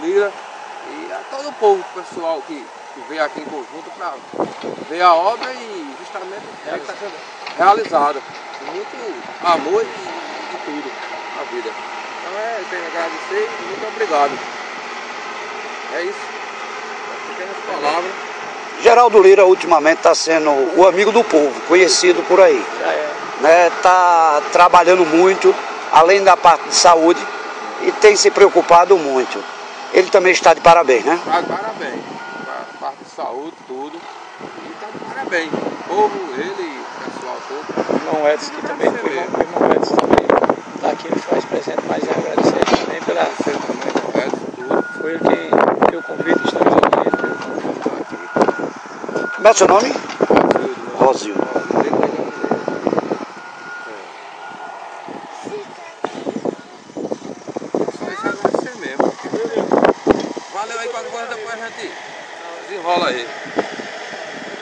Lira e a todo o povo pessoal que, que veio aqui em conjunto para ver a obra e justamente é está sendo realizada. Com muito amor e, e tudo na vida. Então é, eu tenho que agradecer e muito obrigado. É isso. Pequenas palavras. Geraldo Lira ultimamente está sendo o amigo do povo, conhecido por aí. Já é. Né? Tá trabalhando muito, além da parte de saúde, e tem se preocupado muito. Ele também está de parabéns, né? Tá de parabéns. A parte de saúde, tudo. E tá de parabéns. O povo, ele e o pessoal todo. O irmão Edson que também, o irmão, o irmão Edson também está aqui, ele faz presente, mas é agradecer também pela. Você também, conversa, tudo. Foi ele quem deu o convite, estamos aqui, ele deu o convite. Tá aqui. Como é seu nome? Rosildo, Rosildo. Só isso é agradecer coisa depois a gente desenrola aí.